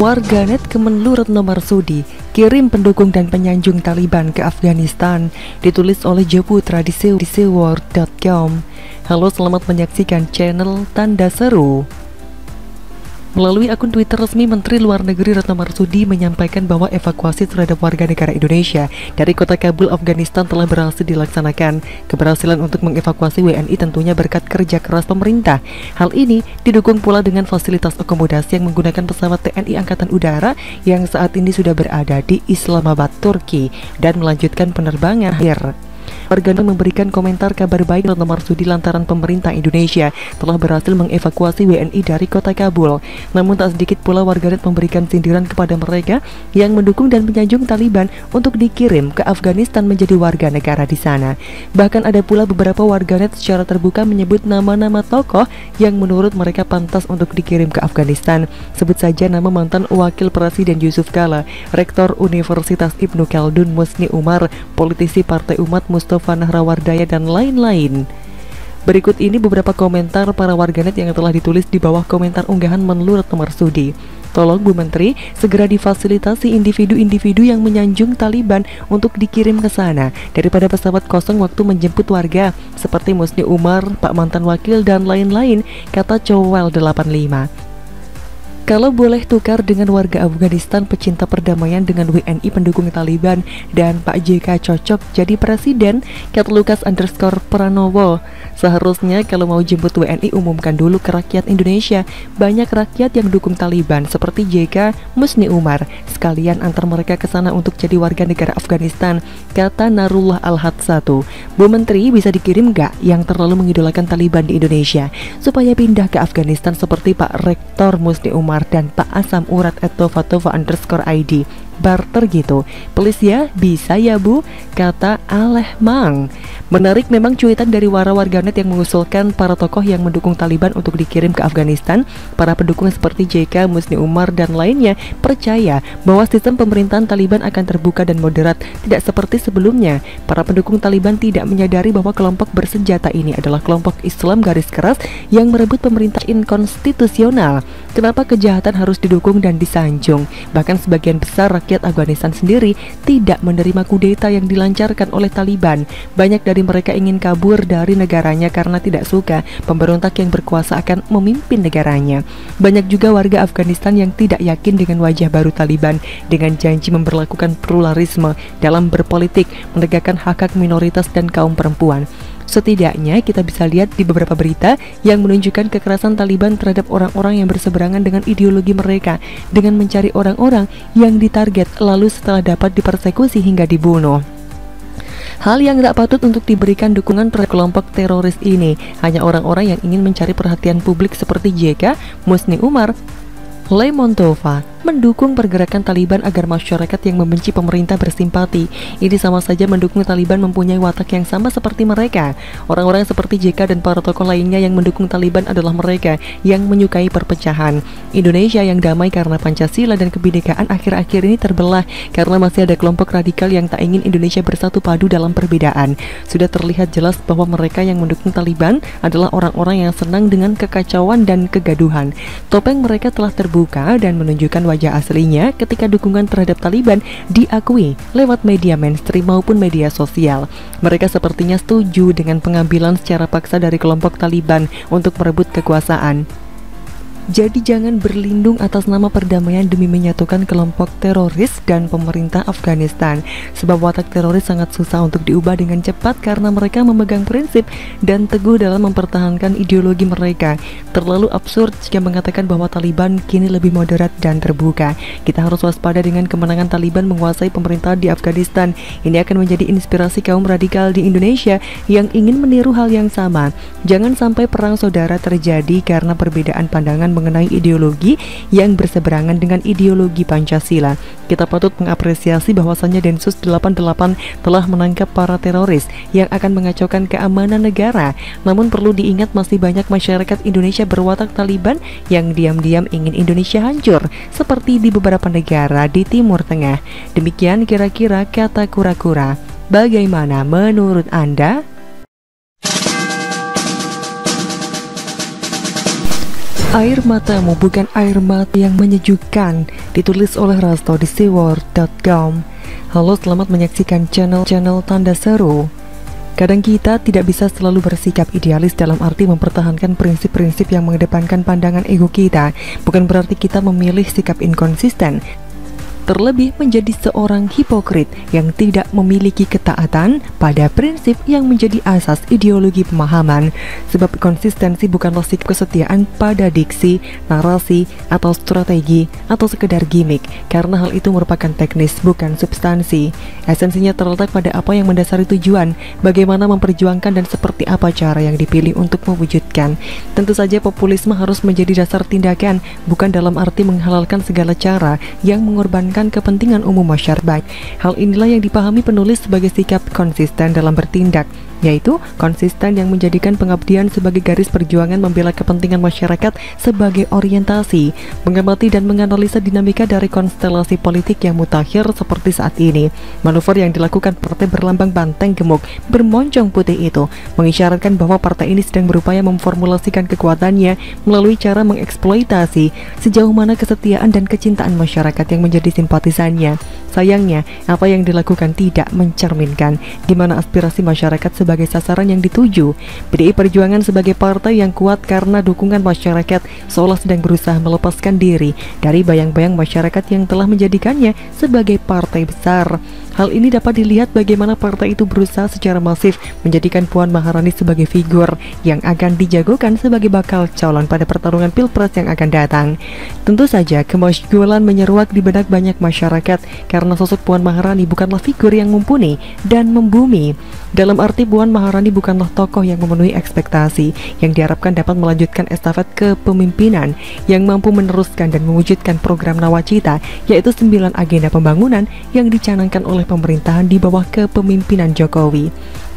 Warganet Kemenlu Retno Marsudi kirim pendukung dan penyanjung Taliban ke Afghanistan. Ditulis oleh Japutra di seword.com Halo selamat menyaksikan channel Tanda Seru Melalui akun Twitter resmi Menteri Luar Negeri Retno Marsudi menyampaikan bahwa evakuasi terhadap warga negara Indonesia dari kota Kabul, Afghanistan telah berhasil dilaksanakan. Keberhasilan untuk mengevakuasi WNI tentunya berkat kerja keras pemerintah. Hal ini didukung pula dengan fasilitas akomodasi yang menggunakan pesawat TNI Angkatan Udara yang saat ini sudah berada di Islamabad, Turki dan melanjutkan penerbangan akhir. Warganet memberikan komentar kabar baik Retno Marsudi lantaran pemerintah Indonesia telah berhasil mengevakuasi WNI dari kota Kabul. Namun tak sedikit pula warganet memberikan sindiran kepada mereka yang mendukung dan menyanjung Taliban untuk dikirim ke Afghanistan menjadi warga negara di sana. Bahkan ada pula beberapa warganet secara terbuka menyebut nama-nama tokoh yang menurut mereka pantas untuk dikirim ke Afghanistan. Sebut saja nama mantan Wakil Presiden Yusuf Kala, Rektor Universitas Ibnu Khaldun Musni Umar, politisi Partai Umat Mustafa Mustafa Nahrawardaya dan lain-lain. Berikut ini beberapa komentar para warganet yang telah ditulis di bawah komentar unggahan Menlu Retno Marsudi. Tolong Bu Menteri segera difasilitasi individu-individu yang menyanjung Taliban untuk dikirim ke sana daripada pesawat kosong waktu menjemput warga seperti Musni Umar, Pak Mantan Wakil dan lain-lain, kata Cowell 85. Kalau boleh tukar dengan warga Afghanistan pecinta perdamaian dengan WNI pendukung Taliban dan Pak JK cocok jadi presiden, Kat Lukas underscore Pranowo. Seharusnya kalau mau jemput WNI umumkan dulu ke rakyat Indonesia. Banyak rakyat yang dukung Taliban seperti JK Musni Umar. Sekalian antar mereka ke sana untuk jadi warga negara Afghanistan, kata Narullah Al-Had 1. Bu Menteri bisa dikirim nggak yang terlalu mengidolakan Taliban di Indonesia supaya pindah ke Afghanistan seperti Pak Rektor Musni Umar dan Pak Asam Urat atau Fatova underscore ID barter gitu. Please ya, bisa ya bu, kata Aleh Mang. Menarik memang cuitan dari wara warganet yang mengusulkan para tokoh yang mendukung Taliban untuk dikirim ke Afghanistan. Para pendukung seperti JK, Musni Umar, dan lainnya percaya bahwa sistem pemerintahan Taliban akan terbuka dan moderat. Tidak seperti sebelumnya. Para pendukung Taliban tidak menyadari bahwa kelompok bersenjata ini adalah kelompok Islam garis keras yang merebut pemerintah inkonstitusional. Kenapa kejahatan harus didukung dan disanjung? Bahkan sebagian besar rakyat Afghanistan sendiri tidak menerima kudeta yang dilancarkan oleh Taliban. Banyak dari mereka ingin kabur dari negaranya karena tidak suka pemberontak yang berkuasa akan memimpin negaranya. Banyak juga warga Afghanistan yang tidak yakin dengan wajah baru Taliban dengan janji memperlakukan pluralisme dalam berpolitik, menegakkan hak-hak minoritas dan kaum perempuan. Setidaknya kita bisa lihat di beberapa berita yang menunjukkan kekerasan Taliban terhadap orang-orang yang berseberangan dengan ideologi mereka dengan mencari orang-orang yang ditarget lalu setelah dapat dipersekusi hingga dibunuh. Hal yang tidak patut untuk diberikan dukungan terhadap kelompok teroris ini hanya orang-orang yang ingin mencari perhatian publik seperti JK, Musni Umar, Lemontova, mendukung pergerakan Taliban agar masyarakat yang membenci pemerintah bersimpati. Ini sama saja mendukung Taliban mempunyai watak yang sama seperti mereka. Orang-orang seperti JK dan para tokoh lainnya yang mendukung Taliban adalah mereka yang menyukai perpecahan. Indonesia yang damai karena Pancasila dan kebinekaan akhir-akhir ini terbelah karena masih ada kelompok radikal yang tak ingin Indonesia bersatu padu dalam perbedaan. Sudah terlihat jelas bahwa mereka yang mendukung Taliban adalah orang-orang yang senang dengan kekacauan dan kegaduhan. Topeng mereka telah terbuka dan menunjukkan wajah aslinya ketika dukungan terhadap Taliban diakui lewat media mainstream maupun media sosial. Mereka sepertinya setuju dengan pengambilan secara paksa dari kelompok Taliban untuk merebut kekuasaan. Jadi jangan berlindung atas nama perdamaian demi menyatukan kelompok teroris dan pemerintah Afghanistan. Sebab watak teroris sangat susah untuk diubah dengan cepat karena mereka memegang prinsip dan teguh dalam mempertahankan ideologi mereka. Terlalu absurd jika mengatakan bahwa Taliban kini lebih moderat dan terbuka. Kita harus waspada dengan kemenangan Taliban menguasai pemerintahan di Afghanistan. Ini akan menjadi inspirasi kaum radikal di Indonesia yang ingin meniru hal yang sama. Jangan sampai perang saudara terjadi karena perbedaan pandangan mengenai ideologi yang berseberangan dengan ideologi Pancasila. Kita patut mengapresiasi bahwasannya Densus 88 telah menangkap para teroris yang akan mengacaukan keamanan negara. Namun perlu diingat masih banyak masyarakat Indonesia berwatak Taliban yang diam-diam ingin Indonesia hancur seperti di beberapa negara di Timur Tengah. Demikian kira-kira kata kura-kura. Bagaimana menurut Anda? Air matamu bukan air mata yang menyejukkan Ditulis oleh Rasto di seaworld.com Halo selamat menyaksikan channel-channel tanda seru. Kadang kita tidak bisa selalu bersikap idealis dalam arti mempertahankan prinsip-prinsip yang mengedepankan pandangan ego kita. Bukan berarti kita memilih sikap inkonsisten terlebih menjadi seorang hipokrit yang tidak memiliki ketaatan pada prinsip yang menjadi asas ideologi pemahaman. Sebab konsistensi bukanlah sikap kesetiaan pada diksi, narasi, atau strategi, atau sekedar gimmick. Karena hal itu merupakan teknis bukan substansi. Esensinya terletak pada apa yang mendasari tujuan bagaimana memperjuangkan dan seperti apa cara yang dipilih untuk mewujudkan. Tentu saja populisme harus menjadi dasar tindakan bukan dalam arti menghalalkan segala cara yang mengorbankan kepentingan umum masyarakat. Hal inilah yang dipahami penulis sebagai sikap konsisten dalam bertindak yaitu konsisten yang menjadikan pengabdian sebagai garis perjuangan membela kepentingan masyarakat sebagai orientasi, mengamati dan menganalisa dinamika dari konstelasi politik yang mutakhir seperti saat ini. Manuver yang dilakukan partai berlambang banteng gemuk bermoncong putih itu mengisyaratkan bahwa partai ini sedang berupaya memformulasikan kekuatannya melalui cara mengeksploitasi sejauh mana kesetiaan dan kecintaan masyarakat yang menjadi simpatisannya. Sayangnya, apa yang dilakukan tidak mencerminkan gimana aspirasi masyarakat sebagai sasaran yang dituju. PDI Perjuangan sebagai partai yang kuat karena dukungan masyarakat seolah sedang berusaha melepaskan diri dari bayang-bayang masyarakat yang telah menjadikannya sebagai partai besar. Hal ini dapat dilihat bagaimana partai itu berusaha secara masif menjadikan Puan Maharani sebagai figur yang akan dijagokan sebagai bakal calon pada pertarungan Pilpres yang akan datang. Tentu saja kemasyhuran menyeruak di benak banyak masyarakat karena sosok Puan Maharani bukanlah figur yang mumpuni dan membumi. Dalam arti Puan Maharani bukanlah tokoh yang memenuhi ekspektasi yang diharapkan dapat melanjutkan estafet kepemimpinan yang mampu meneruskan dan mewujudkan program Nawacita yaitu sembilan agenda pembangunan yang dicanangkan oleh pemerintahan di bawah kepemimpinan Jokowi.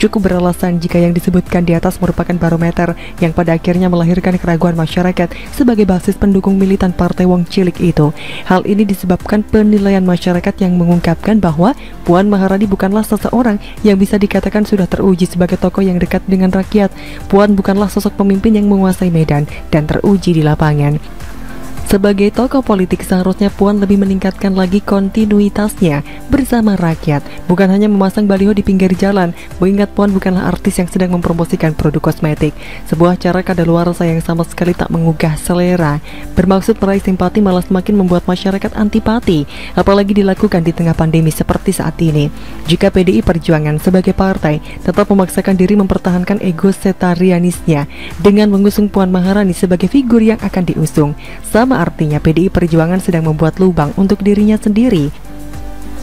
Cukup beralasan jika yang disebutkan di atas merupakan barometer yang pada akhirnya melahirkan keraguan masyarakat sebagai basis pendukung militan Partai Wong Cilik itu. Hal ini disebabkan penilaian masyarakat yang mengungkapkan bahwa Puan Maharani bukanlah seseorang yang bisa dikatakan sudah teruji sebagai tokoh yang dekat dengan rakyat. Puan bukanlah sosok pemimpin yang menguasai medan dan teruji di lapangan. Sebagai tokoh politik seharusnya Puan lebih meningkatkan lagi kontinuitasnya bersama rakyat, bukan hanya memasang baliho di pinggir jalan. Mengingat Puan bukanlah artis yang sedang mempromosikan produk kosmetik, sebuah cara kadaluarsa yang sama sekali tak mengugah selera. Bermaksud meraih simpati malah semakin membuat masyarakat antipati, apalagi dilakukan di tengah pandemi seperti saat ini. Jika PDI Perjuangan sebagai partai tetap memaksakan diri mempertahankan ego setarianisnya dengan mengusung Puan Maharani sebagai figur yang akan diusung, sama artinya PDI Perjuangan sedang membuat lubang untuk dirinya sendiri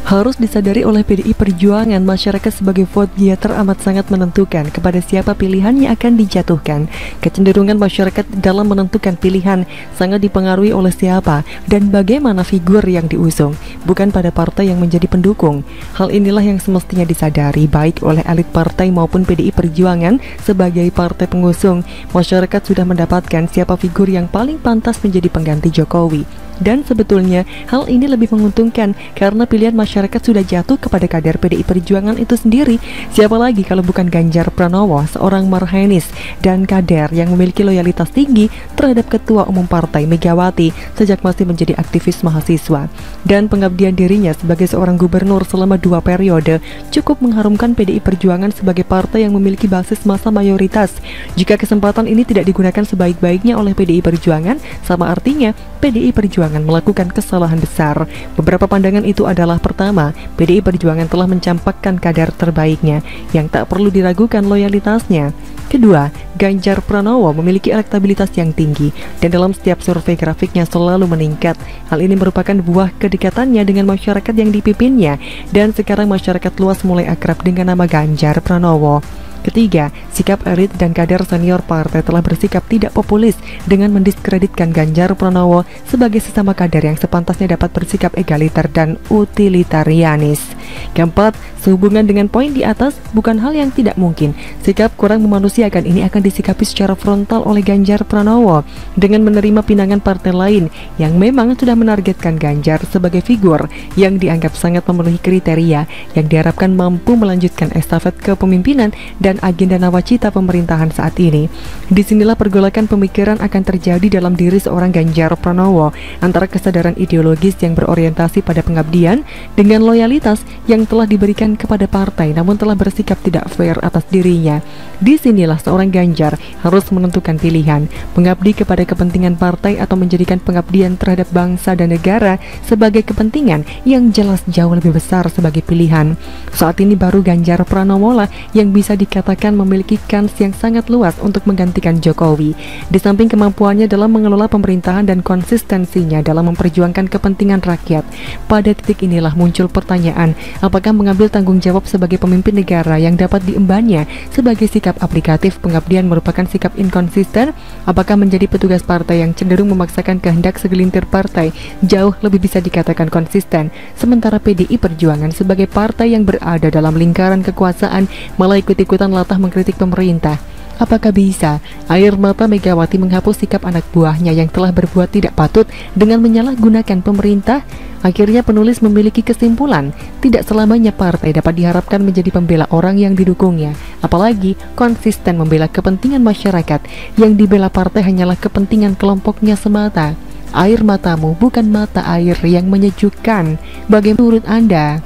harus disadari oleh PDI Perjuangan, masyarakat sebagai vote getter amat sangat menentukan kepada siapa pilihan yang akan dijatuhkan. Kecenderungan masyarakat dalam menentukan pilihan sangat dipengaruhi oleh siapa dan bagaimana figur yang diusung, bukan pada partai yang menjadi pendukung. Hal inilah yang semestinya disadari baik oleh elit partai maupun PDI Perjuangan sebagai partai pengusung. Masyarakat sudah mendapatkan siapa figur yang paling pantas menjadi pengganti Jokowi. Dan sebetulnya hal ini lebih menguntungkan karena pilihan masyarakat sudah jatuh kepada kader PDI Perjuangan itu sendiri. Siapa lagi kalau bukan Ganjar Pranowo, seorang marhenis dan kader yang memiliki loyalitas tinggi terhadap Ketua Umum Partai Megawati sejak masih menjadi aktivis mahasiswa. Dan pengabdian dirinya sebagai seorang gubernur selama dua periode cukup mengharumkan PDI Perjuangan sebagai partai yang memiliki basis masa mayoritas. Jika kesempatan ini tidak digunakan sebaik-baiknya oleh PDI Perjuangan, sama artinya PDI Perjuangan melakukan kesalahan besar. Beberapa pandangan itu adalah pertama, PDI Perjuangan telah mencampakkan kadar terbaiknya yang tak perlu diragukan loyalitasnya. Kedua, Ganjar Pranowo memiliki elektabilitas yang tinggi dan dalam setiap survei grafiknya selalu meningkat. Hal ini merupakan buah kedekatannya dengan masyarakat yang dipimpinnya dan sekarang masyarakat luas mulai akrab dengan nama Ganjar Pranowo. Ketiga, sikap elit dan kader senior partai telah bersikap tidak populis dengan mendiskreditkan Ganjar Pranowo sebagai sesama kader yang sepantasnya dapat bersikap egaliter dan utilitarianis. Keempat, sehubungan dengan poin di atas bukan hal yang tidak mungkin. Sikap kurang memanusiakan ini akan disikapi secara frontal oleh Ganjar Pranowo dengan menerima pinangan partai lain yang memang sudah menargetkan Ganjar sebagai figur yang dianggap sangat memenuhi kriteria yang diharapkan mampu melanjutkan estafet kepemimpinan dan dan agenda nawacita pemerintahan saat ini. Di sinilah pergolakan pemikiran akan terjadi dalam diri seorang Ganjar Pranowo antara kesadaran ideologis yang berorientasi pada pengabdian dengan loyalitas yang telah diberikan kepada partai namun telah bersikap tidak fair atas dirinya. Di sinilah seorang Ganjar harus menentukan pilihan, mengabdi kepada kepentingan partai atau menjadikan pengabdian terhadap bangsa dan negara sebagai kepentingan yang jelas jauh lebih besar sebagai pilihan. Saat ini baru Ganjar Pranowo lah yang bisa dikatakan memiliki kans yang sangat luas untuk menggantikan Jokowi. Di samping kemampuannya dalam mengelola pemerintahan dan konsistensinya dalam memperjuangkan kepentingan rakyat, pada titik inilah muncul pertanyaan, apakah mengambil tanggung jawab sebagai pemimpin negara yang dapat diembannya sebagai sikap aplikatif pengabdian merupakan sikap inkonsisten? Apakah menjadi petugas partai yang cenderung memaksakan kehendak segelintir partai jauh lebih bisa dikatakan konsisten, sementara PDI Perjuangan sebagai partai yang berada dalam lingkaran kekuasaan malah ikut-ikutan latah mengkritik pemerintah. Apakah bisa air mata Megawati menghapus sikap anak buahnya yang telah berbuat tidak patut dengan menyalahgunakan pemerintah? Akhirnya penulis memiliki kesimpulan, tidak selamanya partai dapat diharapkan menjadi pembela orang yang didukungnya, apalagi konsisten membela kepentingan masyarakat yang dibela partai hanyalah kepentingan kelompoknya semata. Air matamu bukan mata air yang menyejukkan. Bagaimana menurut Anda?